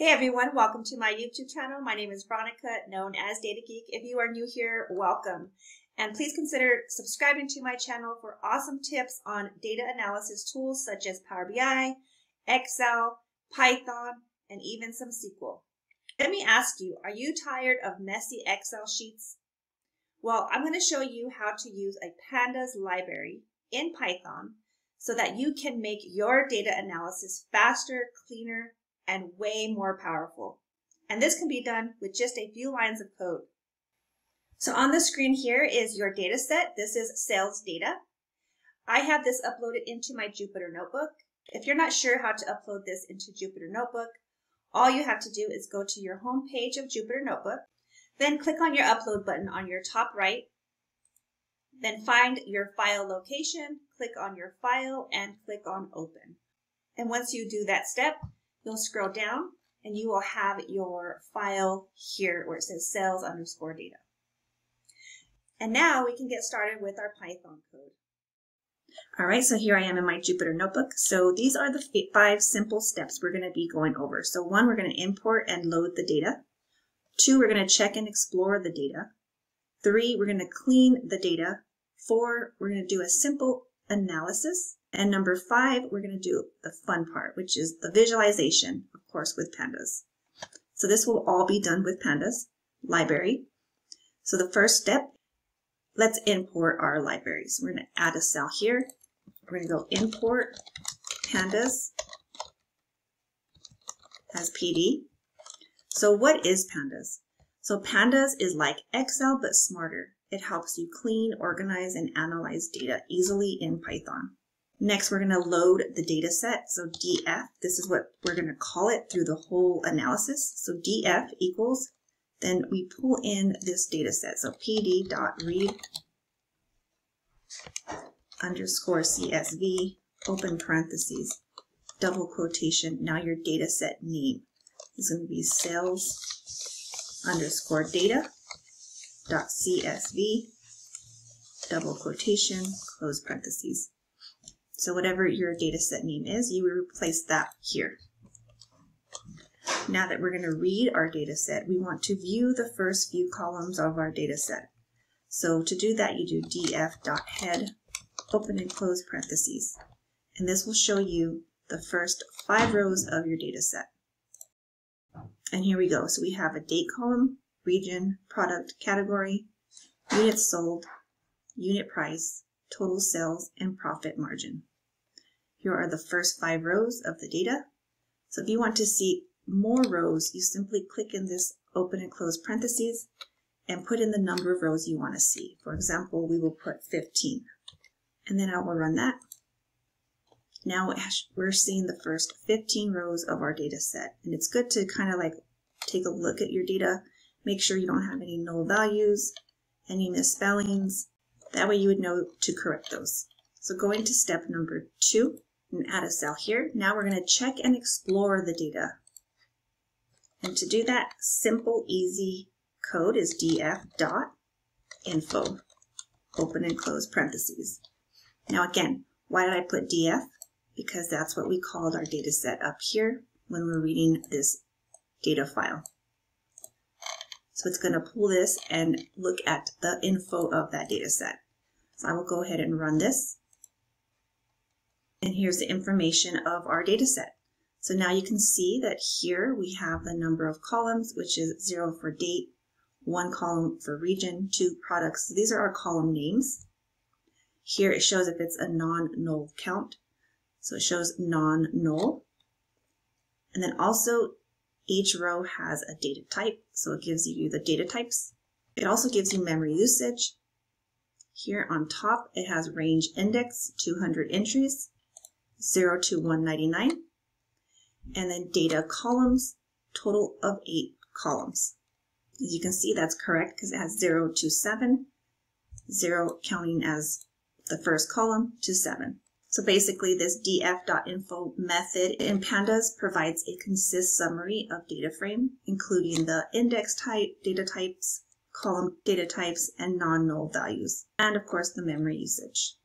Hey everyone, welcome to my YouTube channel. My name is Veronica, known as Data Geek. If you are new here, welcome. And please consider subscribing to my channel for awesome tips on data analysis tools such as Power BI, Excel, Python, and even some SQL. Let me ask you, are you tired of messy Excel sheets? Well, I'm going to show you how to use a pandas library in Python so that you can make your data analysis faster, cleaner, and way more powerful. And this can be done with just a few lines of code. So on the screen here is your data set. This is sales data. I have this uploaded into my Jupyter Notebook. If you're not sure how to upload this into Jupyter Notebook, all you have to do is go to your home page of Jupyter Notebook, then click on your upload button on your top right, then find your file location, click on your file, and click on open. And once you do that step, you'll scroll down and you will have your file here where it says sales underscore data. And now we can get started with our Python code. All right, so here I am in my Jupyter Notebook. So these are the five simple steps we're going to be going over. So one, we're going to import and load the data. Two, we're going to check and explore the data. Three, we're going to clean the data. Four, we're going to do a simple analysis. And number five, we're going to do the fun part, which is the visualization, of course, with pandas. So this will all be done with pandas library. So the first step, let's import our libraries. We're going to add a cell here. We're going to go import pandas as PD. So what is pandas? So pandas is like Excel but smarter. It helps you clean, organize, and analyze data easily in Python. Next, we're going to load the data set. So df, this is what we're going to call it through the whole analysis. So df equals, then we pull in this data set. So pd.read underscore CSV, open parentheses, double quotation. Now your data set name is going to be sales underscore data dot CSV, double quotation, close parentheses. So whatever your data set name is, you replace that here. Now that we're going to read our data set, we want to view the first few columns of our data set. So to do that, you do df.head, open and close parentheses. And this will show you the first five rows of your data set. And here we go. So we have a date column, region, product, category, units sold, unit price, total sales, and profit margin. Here are the first five rows of the data. So if you want to see more rows, you simply click in this open and close parentheses and put in the number of rows you want to see. For example, we will put 15. And then I will run that. Now we're seeing the first 15 rows of our data set. And it's good to kind of like take a look at your data, make sure you don't have any null values, any misspellings. That way you would know to correct those. So going to step number two, and add a cell here. Now we're going to check and explore the data. And to do that, simple, easy code is df.info, open and close parentheses. Now again, why did I put df? Because that's what we called our data set up here when we're reading this data file. So it's going to pull this and look at the info of that data set. So I will go ahead and run this. And here's the information of our data set. So now you can see that here we have the number of columns, which is zero for date, one column for region, two products. So these are our column names. Here it shows if it's a non-null count. So it shows non-null. And then also each row has a data type. So it gives you the data types. It also gives you memory usage. Here on top, it has range index, 200 entries. 0 to 199. And then data columns, total of 8 columns. As you can see, that's correct because it has 0 to 7, 0 counting as the first column to 7. So basically this df.info method in pandas provides a consist summary of data frame, including the index type, data types, column data types, and non-null values, and of course the memory usage.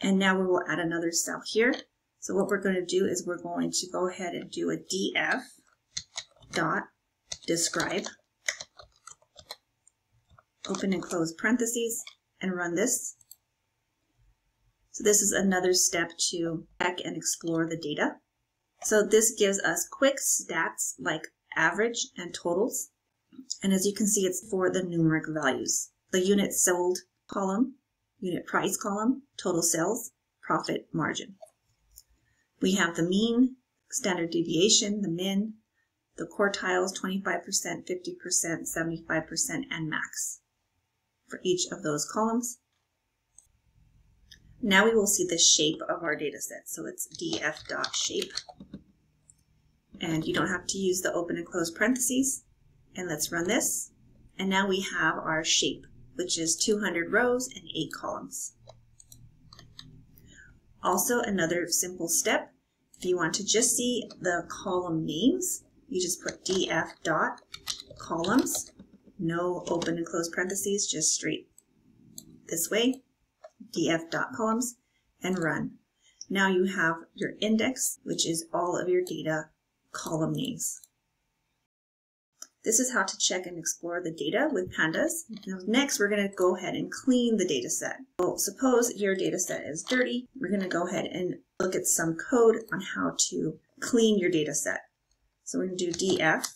And now we will add another cell here so what we're going to do is we're going to go ahead and do a df dot describe, open and close parentheses, and run this. So this is another step to check and explore the data. So this gives us quick stats like average and totals. And as you can see, it's for the numeric values. The unit sold column, unit price column, total sales, profit margin. We have the mean, standard deviation, the min, the quartiles, 25%, 50%, 75%, and max for each of those columns. Now we will see the shape of our data set. So it's df dot shape. And you don't have to use the open and close parentheses. And let's run this. And now we have our shape, which is 200 rows and 8 columns. Also, another simple step, if you want to just see the column names, you just put df dot columns, no open and close parentheses, just straight this way, df dot columns, and run. Now you have your index, which is all of your data column names. This is how to check and explore the data with pandas. Mm-hmm. Now next, we're going to go ahead and clean the data set. Well, suppose your data set is dirty. We're going to go ahead and look at some code on how to clean your data set. So we're going to do df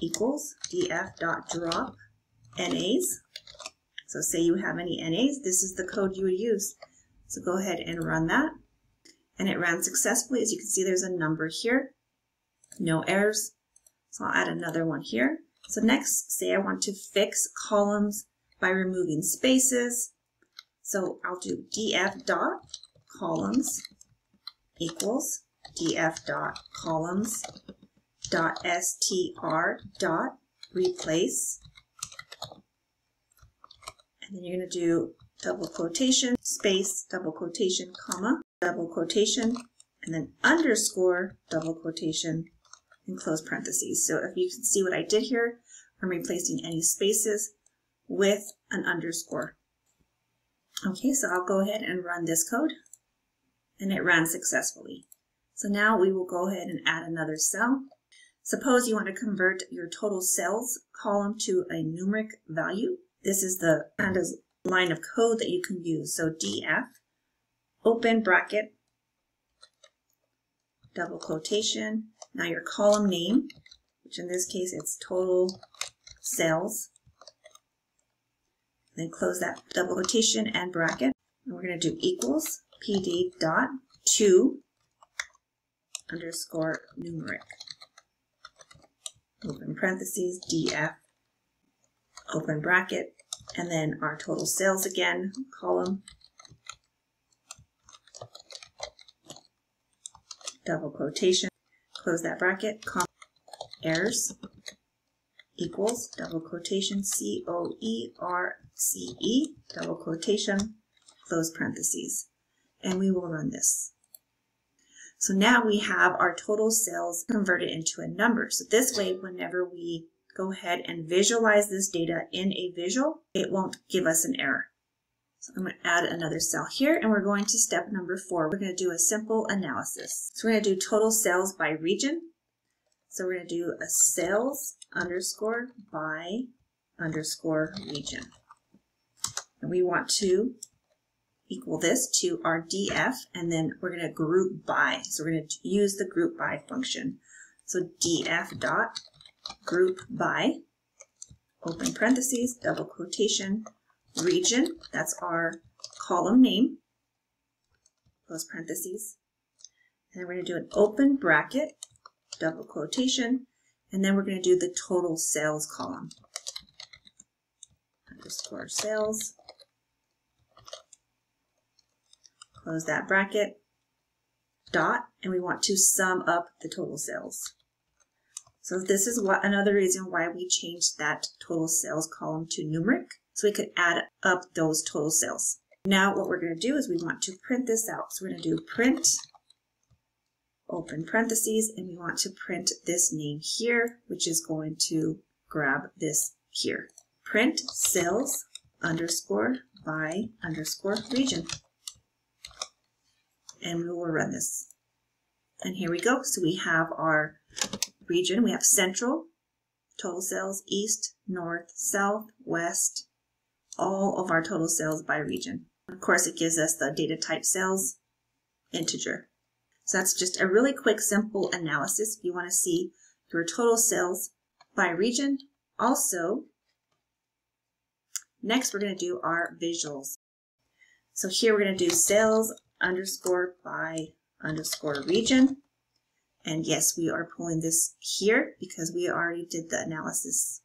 equals df dot drop NAs. So say you have any NAs, this is the code you would use. So go ahead and run that. And it ran successfully. As you can see, there's a number here. No errors. So I'll add another one here. So next, say I want to fix columns by removing spaces. So I'll do df dot columns equals df dot columns dot str dot replace and then you're going to do double quotation, space, double quotation, comma, double quotation, and then underscore, double quotation, and close parentheses. So if you can see what I did here, I'm replacing any spaces with an underscore. Okay, so I'll go ahead and run this code, and it ran successfully. So now we will go ahead and add another cell. Suppose you want to convert your total sales column to a numeric value. This is the pandas line of code that you can use. So df, open bracket, double quotation. Now your column name, which in this case it's total sales. Then close that double quotation and bracket. And we're going to do equals pd dot to underscore numeric. Open parentheses, df, open bracket, and then our total sales again, column, double quotation, close that bracket, comma, errors equals, double quotation, C-O-E-R-C-E, double quotation, close parentheses. And we will run this. So now we have our total sales converted into a number. So this way, whenever we go ahead and visualize this data in a visual, it won't give us an error. So I'm going to add another cell here and we're going to step number four. We're going to do a simple analysis. So we're going to do total sales by region. So we're going to do a sales underscore by underscore region. And we want to equal this to our df and then we're going to group by. So we're going to use the group by function. So df dot group by, open parentheses, double quotation, region, that's our column name, close parentheses. And then we're going to do an open bracket, double quotation, and then we're going to do the total sales column. Underscore sales. Close that bracket, dot, and we want to sum up the total sales. So this is what another reason why we changed that total sales column to numeric, so we could add up those total sales. Now what we're going to do is we want to print this out. So we're going to do print, open parentheses, and we want to print this name here, which is going to grab this here. Print sales underscore by underscore region. And we will run this. And here we go. So we have our region. We have central, total sales, east, north, south, west, all of our total sales by region. Of course, it gives us the data type sales integer. So that's just a really quick, simple analysis if you want to see your total sales by region. Also, next we're going to do our visuals. So here we're going to do sales underscore by underscore region. And yes, we are pulling this here because we already did the analysis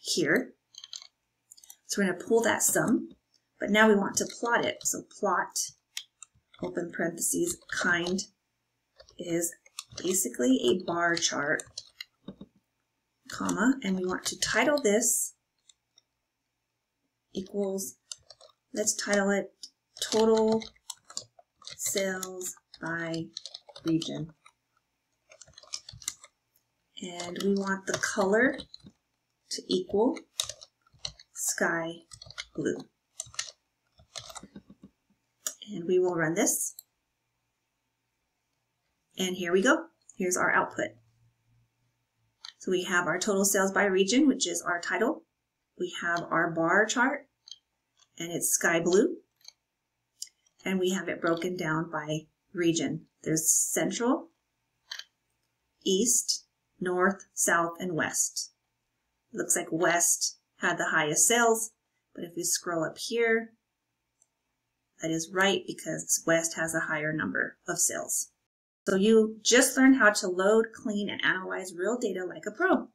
here. So we're going to pull that sum, but now we want to plot it. So plot, open parentheses, kind is basically a bar chart, comma, and we want to title this equals, let's title it total sales by region. And we want the color to equal sky blue. And we will run this. And here we go. Here's our output. So we have our total sales by region, which is our title. We have our bar chart, and it's sky blue. And we have it broken down by region. There's central, east, north, south, and west. It Looks like west had the highest sales, but if we scroll up here, that is right because west has a higher number of sales. So you just learned how to load, clean, and analyze real data like a pro.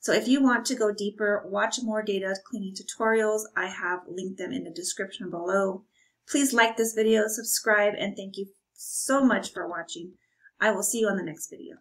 So if you want to go deeper, watch more data cleaning tutorials, I have linked them in the description below. Please like this video, subscribe, and thank you so much for watching. I will see you on the next video.